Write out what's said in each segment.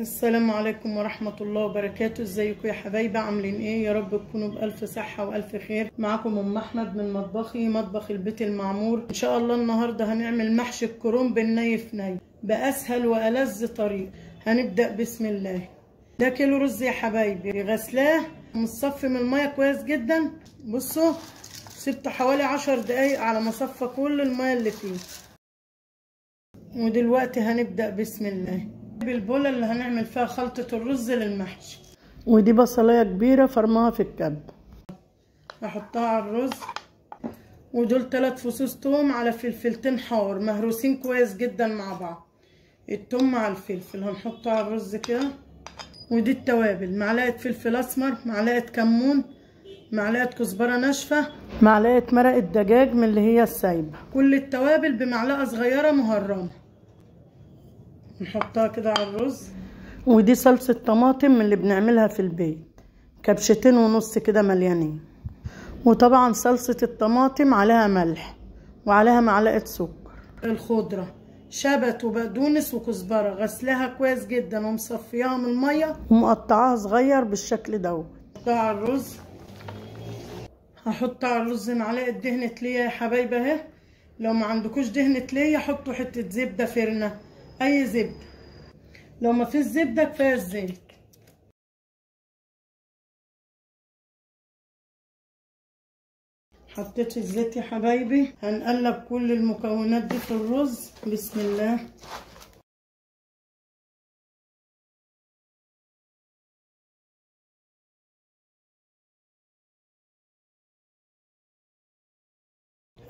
السلام عليكم ورحمة الله وبركاته. ازيكم يا حبايبي عاملين إيه؟ يا رب تكونوا بألف صحة وألف خير. معاكم أم أحمد من مطبخي مطبخ البيت المعمور. إن شاء الله النهاردة هنعمل محشي الكرنب الني في ني بأسهل وألذ طريق. هنبدأ بسم الله. ده كيلو رز يا حبايبي. غسلاه. مصفي من المية كويس جدا. بصوا سبته حوالي عشر دقايق على ما صفى كل المية اللي فيه. ودلوقتي هنبدأ بسم الله. بالبولة اللي هنعمل فيها خلطة الرز للمحشي. ودي بصلاية كبيرة فرماها في الكب. أحطها على الرز. ودول تلات فصوص توم على فلفلتين حار مهروسين كويس جدا مع بعض. التوم مع الفلفل هنحطه على الرز كده. ودي التوابل معلقة فلفل أسمر معلقة كمون معلقة كزبرة ناشفة معلقة مرقة دجاج من اللي هي السايبة. كل التوابل بمعلقة صغيرة مهرمة. نحطها كده على الرز. ودي صلصة طماطم من اللي بنعملها في البيت. كبشتين ونص كده مليانين. وطبعا صلصة الطماطم عليها ملح وعليها معلقة سكر. الخضرة شبت وبقدونس وكزبرة. غسلها كويس جدا ومصفياها من المية. ومقطعاها صغير بالشكل دوت. نحطها على الرز. هحط على الرز معلقة دهنة ليا يا حبايبي اهي. لو ما عندكوش دهنة ليا حطوا حتة زبدة فرنة أي زبدة لو ما فيش زبدة كفاية الزيت. حطيت الزيت يا حبايبي. هنقلب كل المكونات دي في الرز. بسم الله.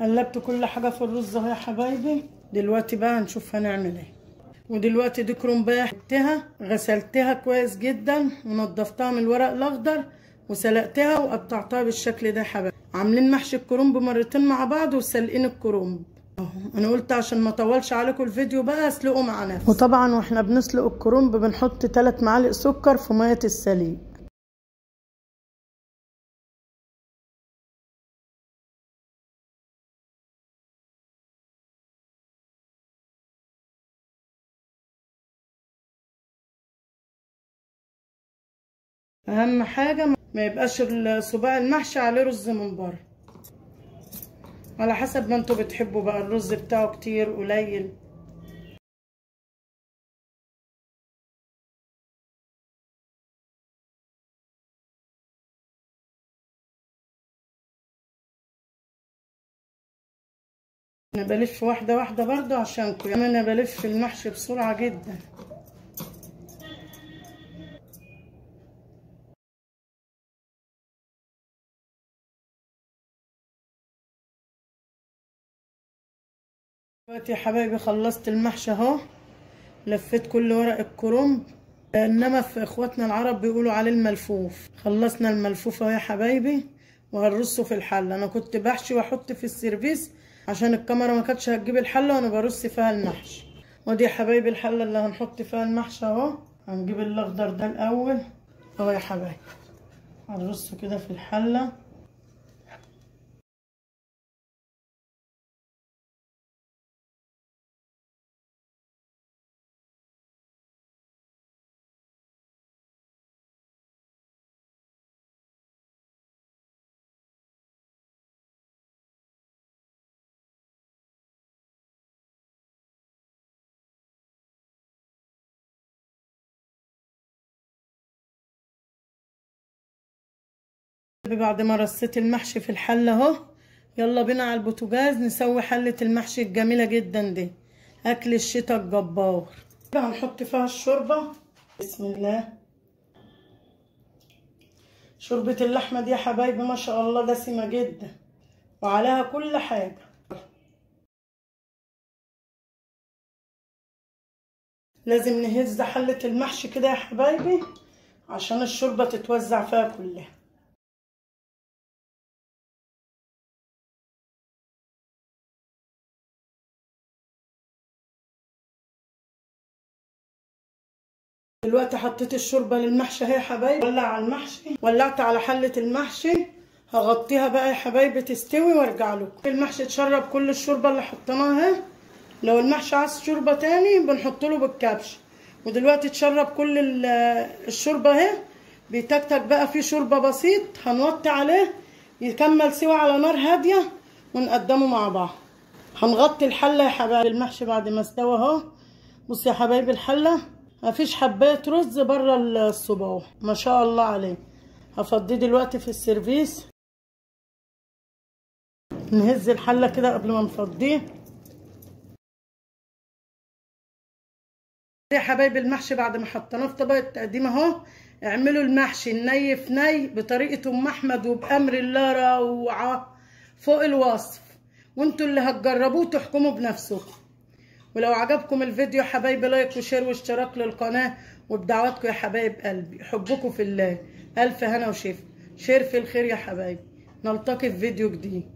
قلبت كل حاجة في الرز أهو يا حبايبي. دلوقتي بقى هنشوف هنعمل إيه. ودلوقتي دي كرنبايه حطيتها غسلتها كويس جدا ونضفتها من الورق الأخضر وسلقتها وقطعتها بالشكل ده يا حبايبي عاملين محشي الكرنب مرتين مع بعض وسلقين الكرنب. أنا قلت عشان ما أطولش عليكم الفيديو بقى أسلقه مع نفسي. وطبعا وإحنا بنسلق الكرنب بنحط 3 معالق سكر في مية السليق. أهم حاجة ما يبقاش صباع المحشي عليه رز من بره. على حسب ما أنتوا بتحبوا بقى الرز بتاعه كتير قليل. أنا بلف واحدة واحدة برضو عشانكم. يعني أنا بلف المحشي بسرعة جدا. دلوقتي يا حبايبي خلصت المحشي اهو. لفيت كل ورق الكرنب. انما في اخواتنا العرب بيقولوا عليه الملفوف. خلصنا الملفوف اهو يا حبايبي وهنرصه في الحلة. أنا كنت بحشي واحط في السيرفيس عشان الكاميرا ما كانتش هتجيب الحلة وأنا برص فيها المحشي. ودي يا حبايبي الحلة اللي هنحط فيها المحشي اهو. هنجيب الاخضر ده الأول. اهو يا حبايبي هنرصه كده في الحلة. بعد ما رصيت المحشي في الحلة اهو. يلا بينا على البوتاجاز نسوي حلة المحشي الجميلة جدا دي. أكل الشتاء الجبار. هنحط فيها الشوربة. بسم الله. شوربة اللحمة دي يا حبايبي ما شاء الله دسمة جدا. وعليها كل حاجة. لازم نهز حلة المحشي كده يا حبايبي عشان الشوربة تتوزع فيها كلها. دلوقتي حطيت الشوربة للمحشي اهي يا حبايبي. ولع على المحشي ولعت على حلة المحشي. هغطيها بقى يا حبايبي تستوي وارجع لكم. المحشي اتشرب كل الشوربة اللي حطيناها اهي. لو المحشي عايز شوربة تاني بنحط له بالكبش. ودلوقتي اتشرب كل ال- الشوربة اهي. بيتكتك بقى فيه شوربة بسيط هنوطي عليه يكمل سوا على نار هادية ونقدمه مع بعض. هنغطي الحلة يا حبايبي. المحشي بعد ما استوى اهو. بص يا حبايبي الحلة. مفيش حبايه رز بره الصباع ما شاء الله عليه. هفضيه دلوقتي في السيرفيس. نهز الحلة كده قبل ما نفضيه. يا حبايبي المحشي بعد ما حطيناه في طبق التقديم اهو اعملوا المحشي الني في ني بطريقه ام احمد وبأمر الله روعة فوق الوصف. وانتوا اللي هتجربوه تحكموا بنفسكم. ولو عجبكم الفيديو يا حبايبي like و share واشتراك للقناة وبدعواتكم يا حبايب قلبي. حبكم في الله. ألف هنا وشفا share في الخير يا حبايبي. نلتقي في فيديو جديد.